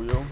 y yo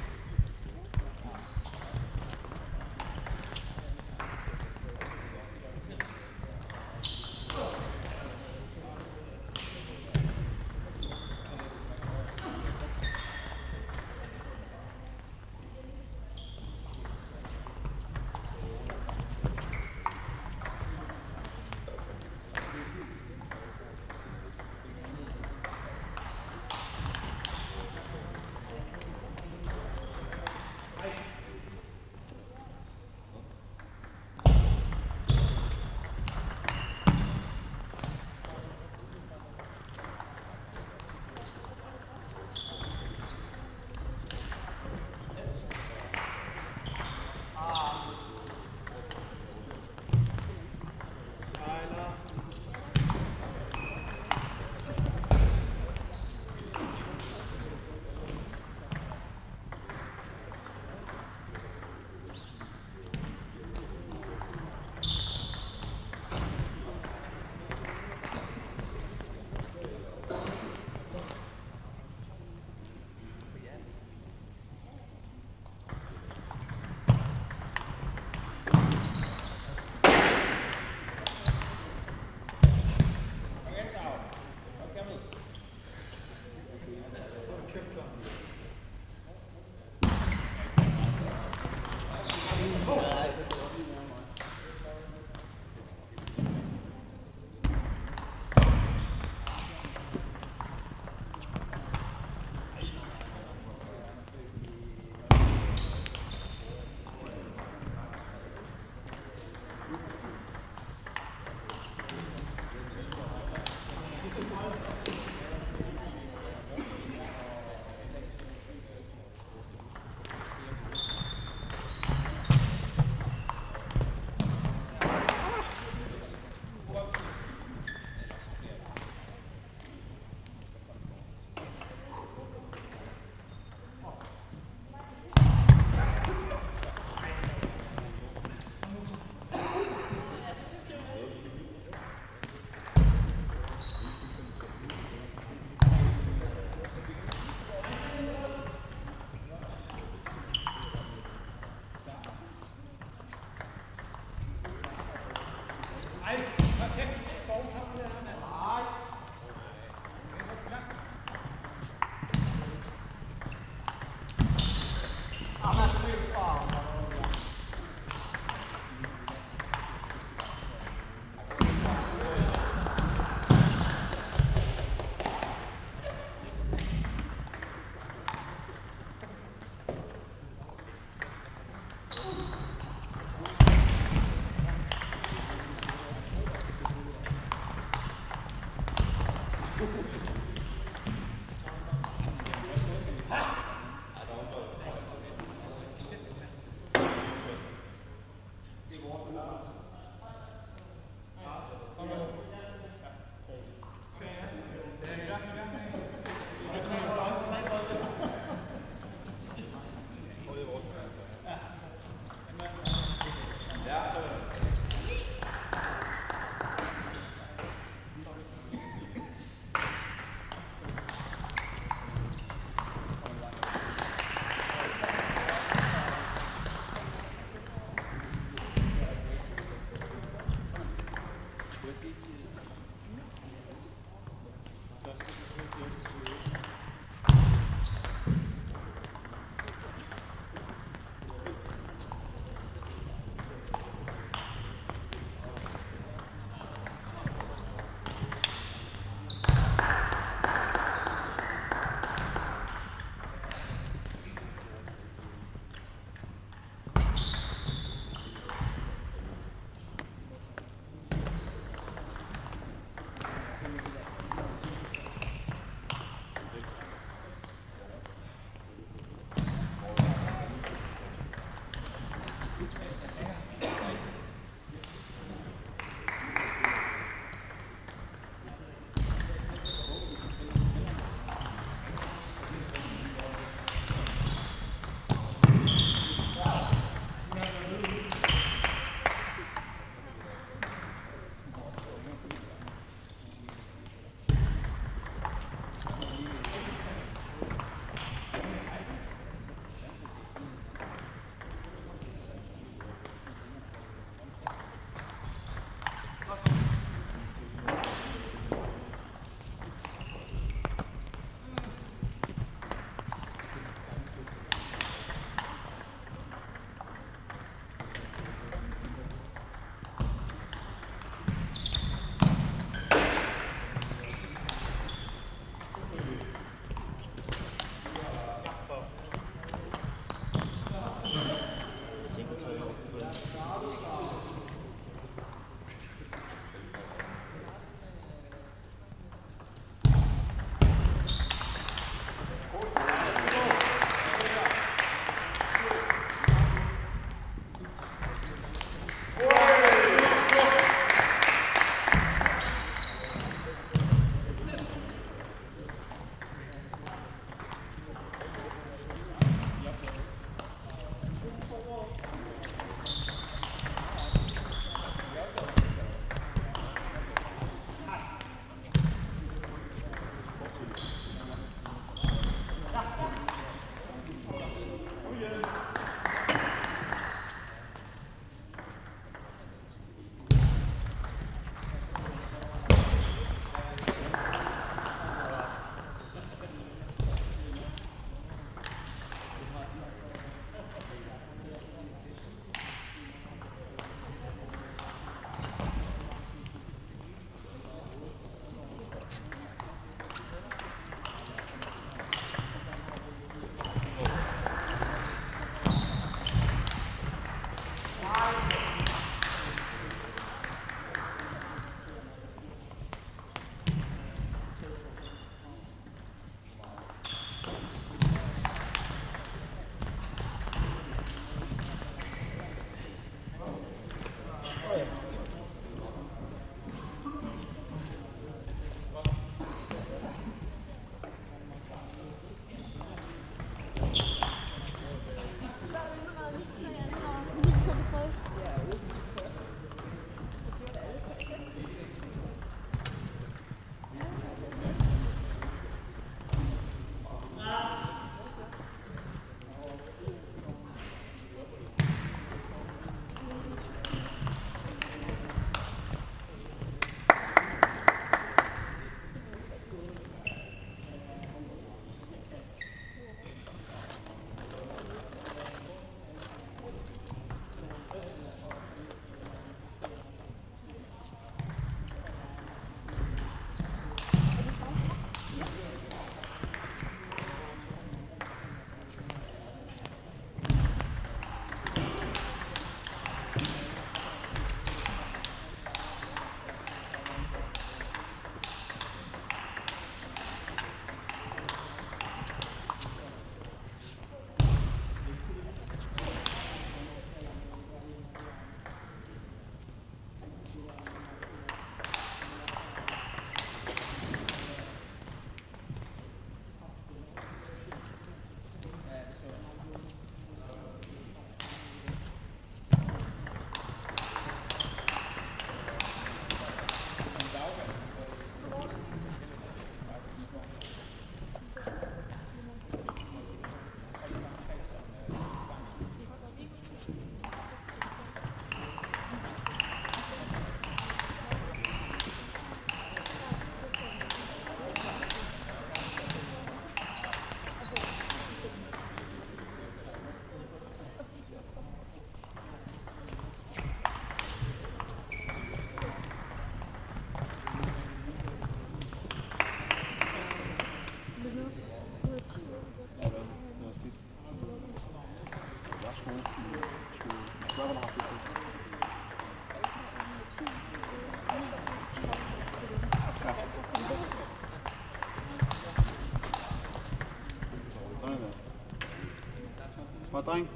Smart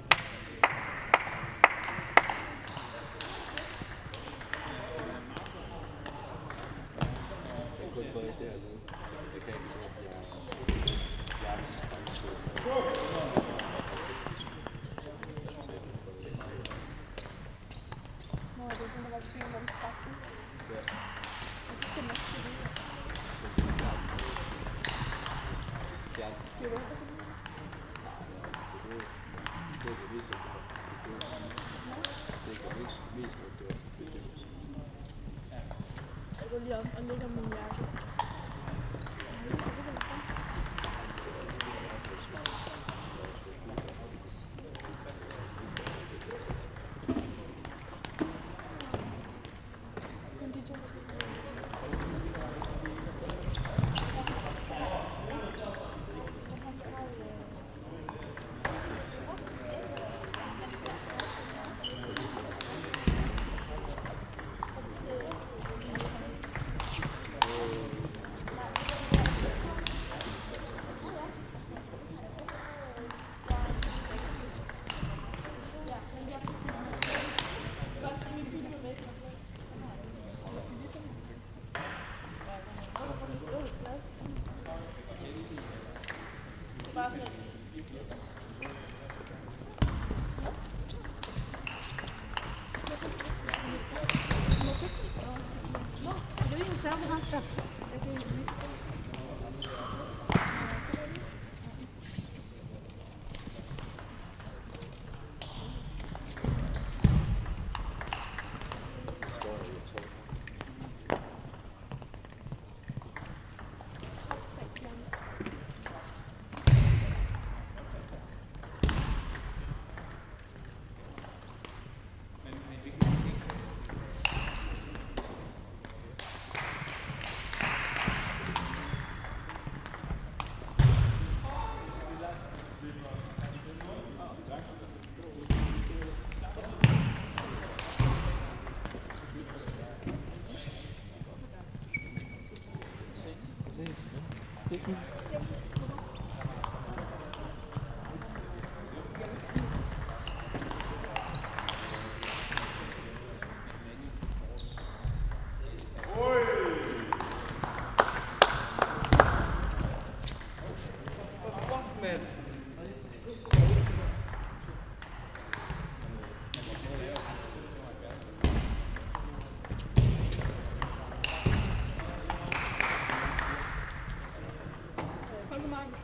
Folkemark.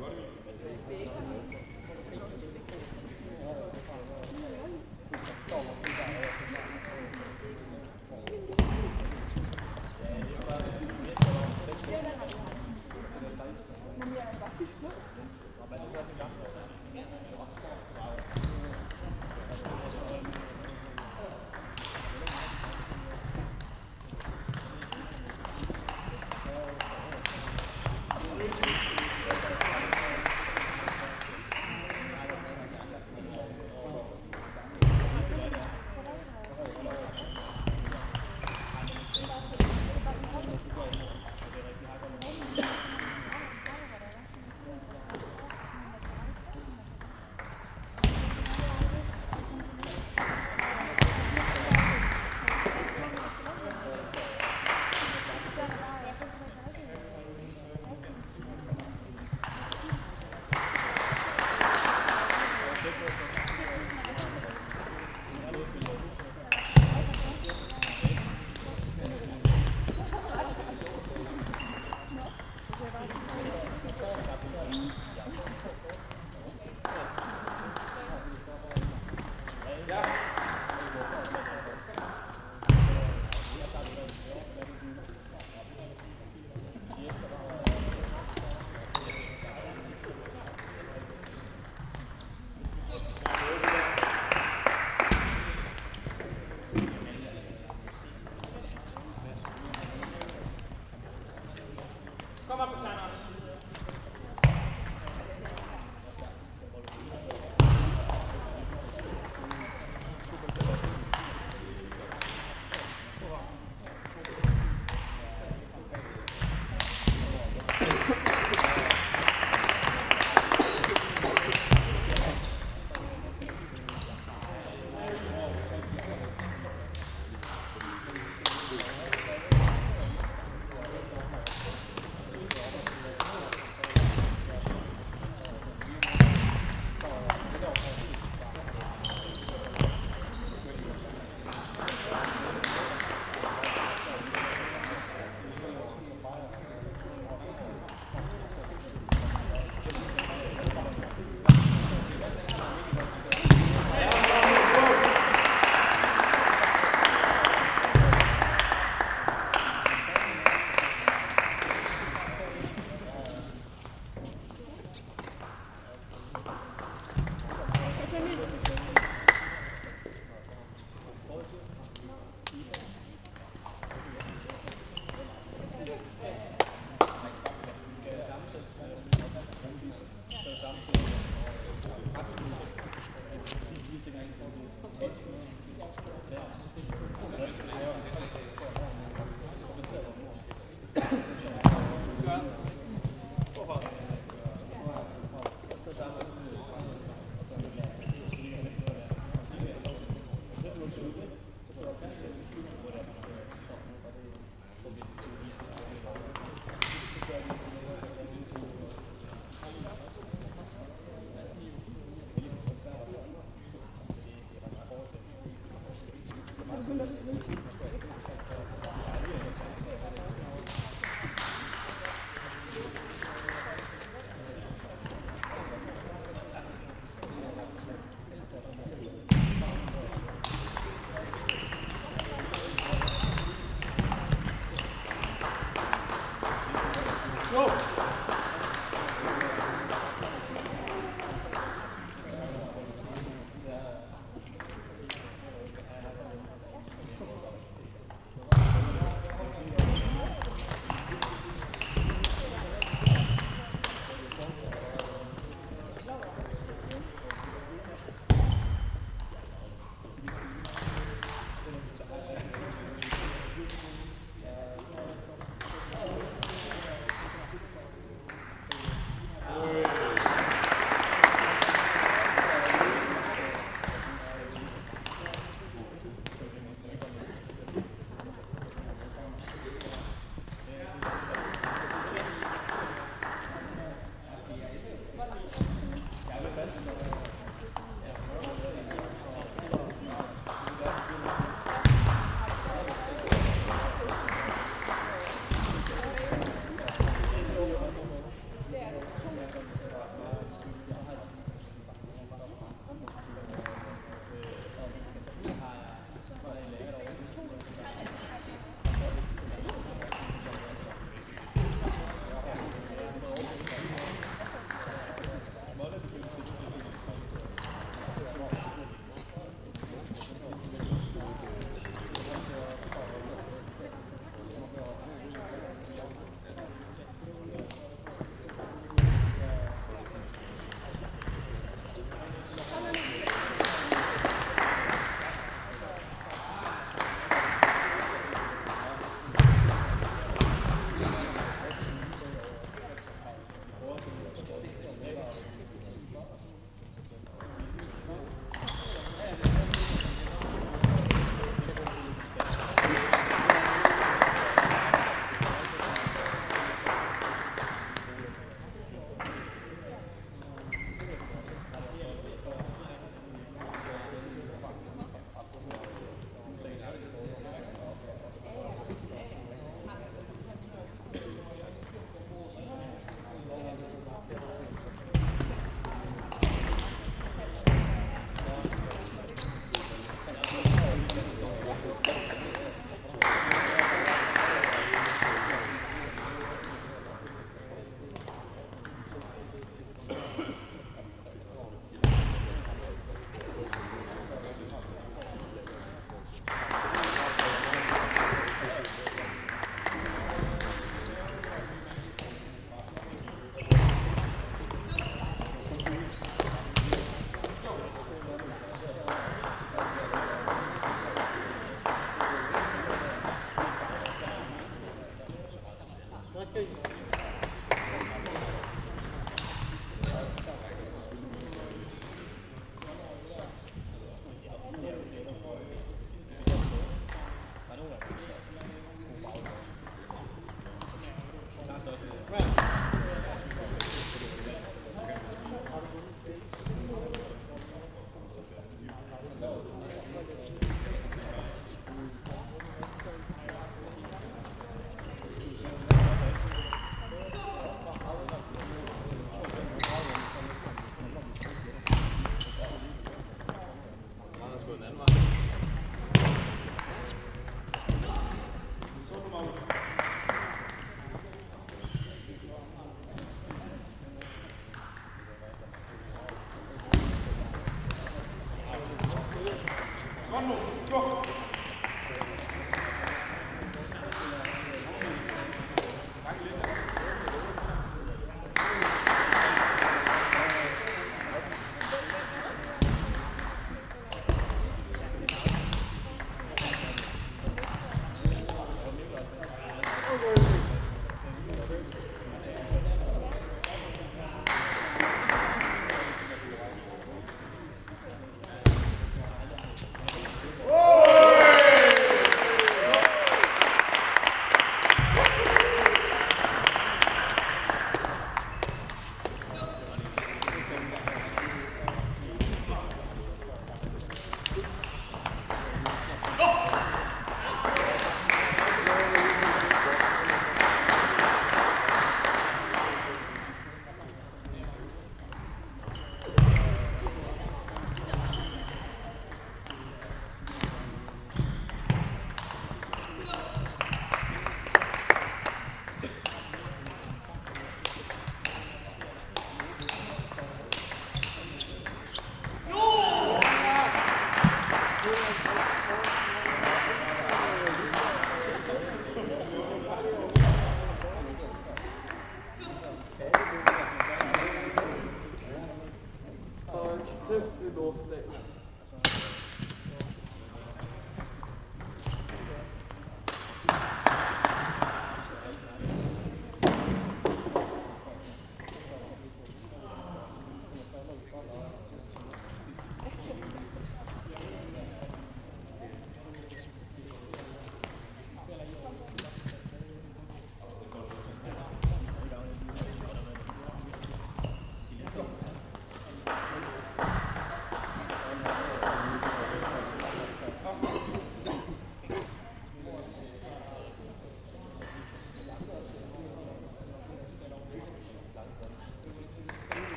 Gracias.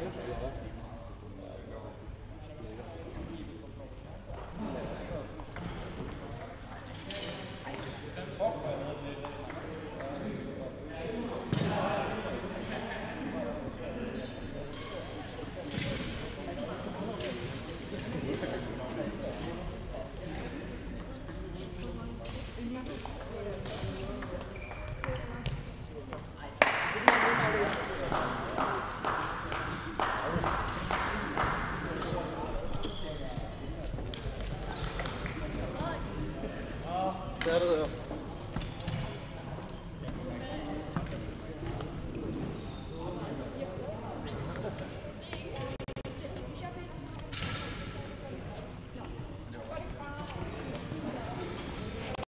Gracias.